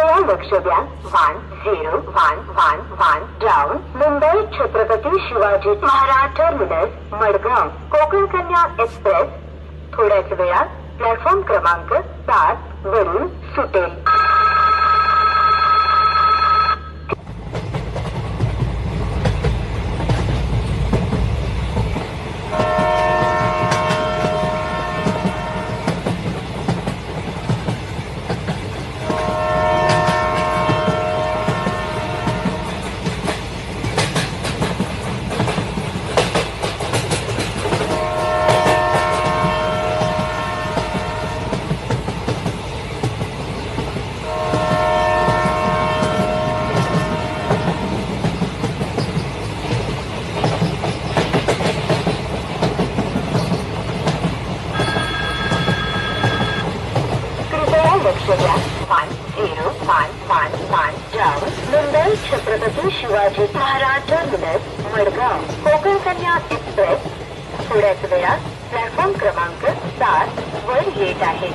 लक्ष द्या one zero one one one down Mumbai Chhatrapati Shivaji Maharaj terminus Madgaon Konkan Kanya express थोड्याच वेळात platform क्रमांक सात वरून सुटेल कृपया लक्ष द्या झिरो पाच पाच पाच चार मुंबई छत्रपती शिवाजी महाराज टर्मिनस मडगाव कोकण कन्या एक्सप्रेस थोड्याच वेळात प्लॅटफॉर्म क्रमांक सात वर येत आहे